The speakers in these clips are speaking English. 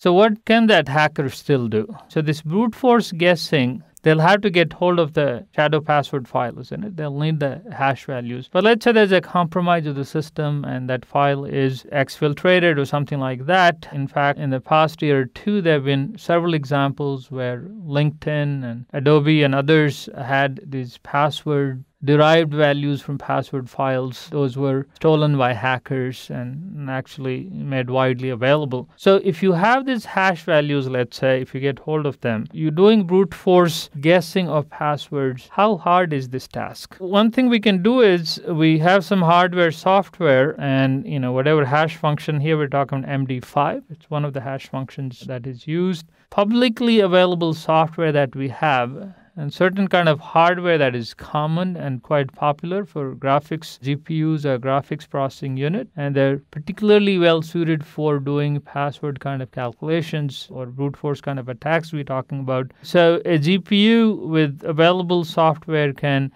So, what can that hacker still do? So, this brute force guessing they'll have to get hold of the shadow password file, isn't it? They'll need the hash values. But let's say there's a compromise of the system and that file is exfiltrated or something like that. In fact, in the past year or two, there have been several examples where LinkedIn and Adobe and others had these password derived values from password files. Those were stolen by hackers and actually made widely available. So if you have these hash values, let's say, if you get hold of them, you're doing brute force guessing of passwords. How hard is this task? One thing we can do is we have some hardware software and you know whatever hash function here we're talking MD5. It's one of the hash functions that is used. Publicly available software that we have and certain kind of hardware that is common and quite popular for graphics GPUs or graphics processing unit. And they're particularly well suited for doing password kind of calculations or brute force kind of attacks we're talking about. So a GPU with available software can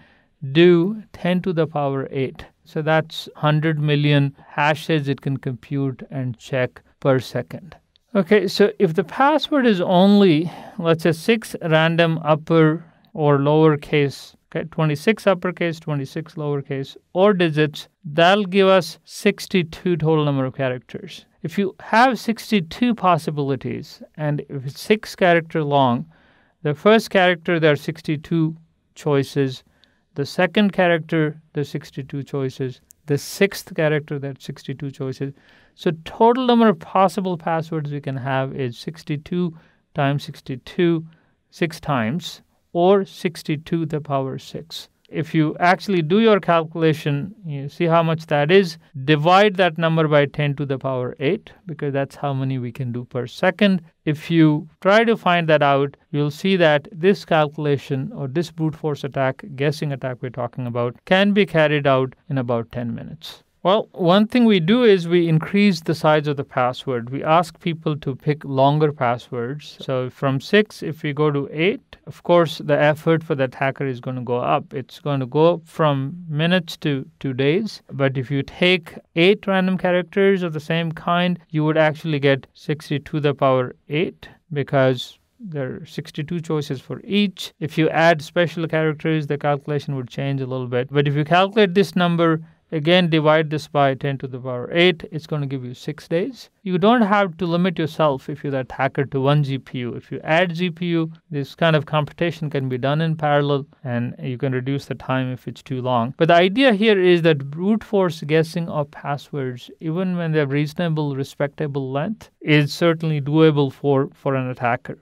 do 10 to the power 8 so that's 100 million hashes it can compute and check per second Okay, so if the password is only, let's say, six random upper or lowercase, okay, 26 uppercase, 26 lowercase, or digits, that'll give us 62 total number of characters. If you have 62 possibilities and if it's six character long, the first character there are 62 choices, the second character there's 62 choices, the sixth character there's 62 choices so total number of possible passwords we can have is 62 times 62 6 times or 62 to the power 6. If you actually do your calculation, you see how much that is. Divide that number by 10 to the power 8 because that's how many we can do per second. If you try to find that out, you'll see that this calculation or this brute force attack, guessing attack we're talking about, can be carried out in about 10 minutes. Well, one thing we do is we increase the size of the password. We ask people to pick longer passwords. So from six, if we go to eight, of course, the effort for the attacker is going to go up. It's going to go from minutes to, to days. But if you take eight random characters of the same kind, you would actually get 60 to the power eight because there are 62 choices for each. If you add special characters, the calculation would change a little bit. But if you calculate this number Again, divide this by 10 to the power 8. It's going to give you 6 days. You don't have to limit yourself if you're the attacker to one GPU. If you add GPU, this kind of computation can be done in parallel and you can reduce the time if it's too long. But the idea here is that brute force guessing of passwords, even when they have reasonable, respectable length, is certainly doable for, for an attacker.